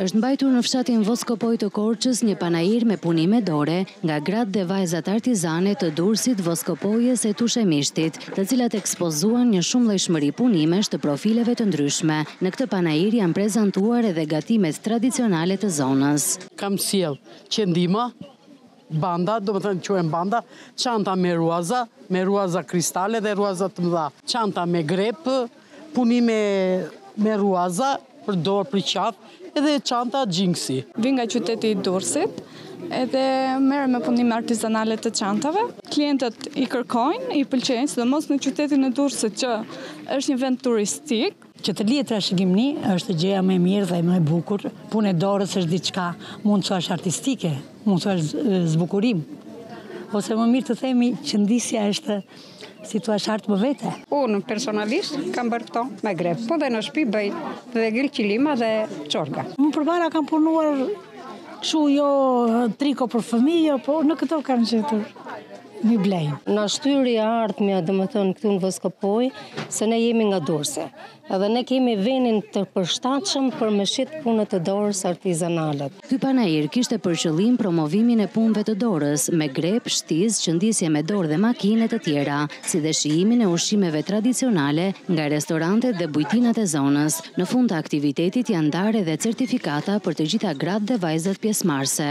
Është mbajtur në fshatin Voskopojë të Korçës një panair me punime dore nga gratë dhe vajzat artizane të Durrësit, Voskopojës e Tushemishtit, të cilat ekspozuan një shumëllojshmëri punimesh të profileve të ndryshme. Në këtë panair janë prezantuar edhe gatimet tradicionale të zonës. Kam sjellë qëndisma, Banda, domethënë quhen banda, çanta me ruaza, me ruaza kristale dhe ruaza të mëdha. Çanta me grep, punime me ruaza, për dorë, për qafë, edhe çanta xhinsi. Vij nga qyteti i Durrësit, edhe merrem me punime artizanale të çantave. Klientët i kërkojnë, i pëlqejnë, sidomos në qytetin e Durrësit që është një vend turistik. Që të lihet trashëgimi është gjëja më e mirë dhe më e bukur. Punë e dorës është diçka, mund të thuash artistike, mund të thuash zbukurim. Ose më mirë të themi qëndisja është si thuash art më vete. Unë personalisht kam bërë këto me grep, po dhe në shpi bëj dhe gil qilima dhe çorga. Më përpara kam punuar kështu jo triko për fëmijë, jo, po në këto kam gjetur. ju blejnë. Na shtyri e ardhmja, domethënë këtu në Voskopojë, se ne jemi nga Durrsi. Edhe ne kemi venin të përshtatshëm për me shit punët të dorës artizanalet. Ky panair kishte për qëllim promovimin e punëve të dorës, me grep, shtizë, qëndisje me dorë dhe makinë e të tjera, si dhe shijimin e ushqimeve tradicionale nga restorantet dhe bujtinat e zonës. Në fund të aktivitetit janë ndarë edhe certifikata për të gjitha gratë dhe vajzat pjesëmarrëse.